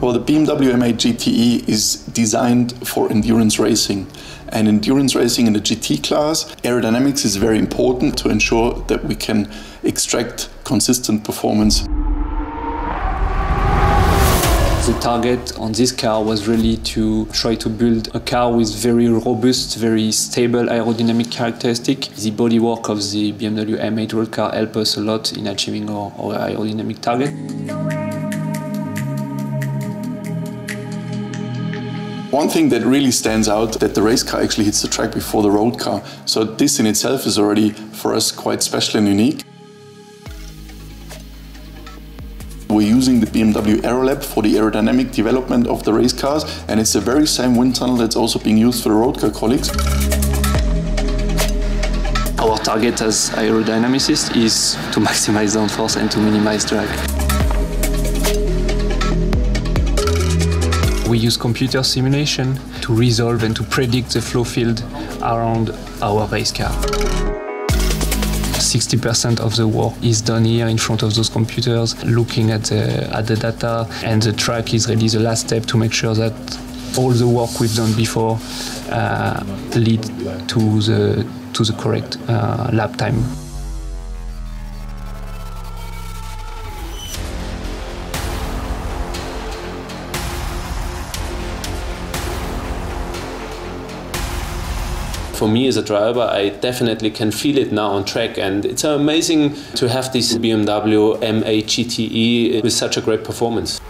Well, the BMW M8 GTE is designed for endurance racing. And endurance racing in the GT class, aerodynamics is very important to ensure that we can extract consistent performance. The target on this car was really to try to build a car with very robust, very stable aerodynamic characteristic. The bodywork of the BMW M8 road car helped us a lot in achieving our, our aerodynamic target. One thing that really stands out that the race car actually hits the track before the road car. So this in itself is already for us quite special and unique. We're using the BMW Aerolab for the aerodynamic development of the race cars, and it's the very same wind tunnel that's also being used for the road car colleagues. Our target as aerodynamicists is to maximize downforce and to minimize drag. We use computer simulation to resolve and to predict the flow field around our race car. 60% of the work is done here in front of those computers, looking at the, at the data, and the track is really the last step to make sure that all the work we've done before uh, lead to the, to the correct uh, lap time. For me as a driver, I definitely can feel it now on track, and it's amazing to have this BMW M8 GTE with such a great performance.